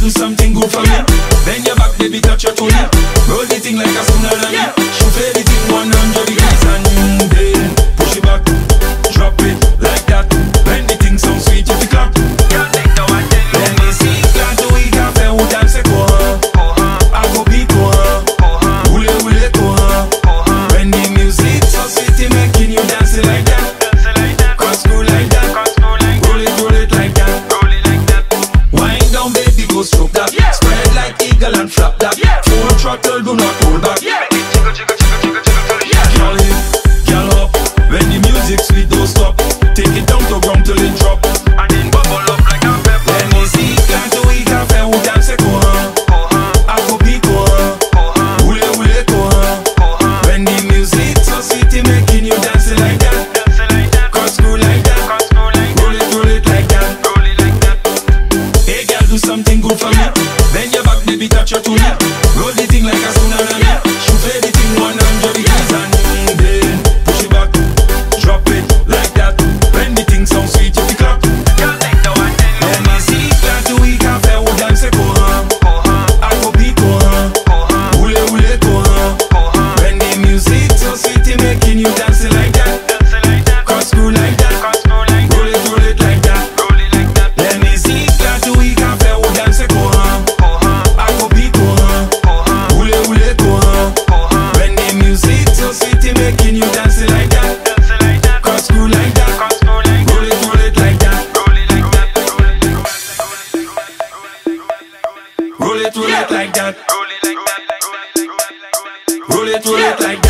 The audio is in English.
do something good for me. Bend your back, baby, touch your toe. do something good for me. Then your back, baby, touch your tuning. dance it like that. Cross like that. Roll it, roll it like that. Roll it, roll it like that. Roll it, roll it like that.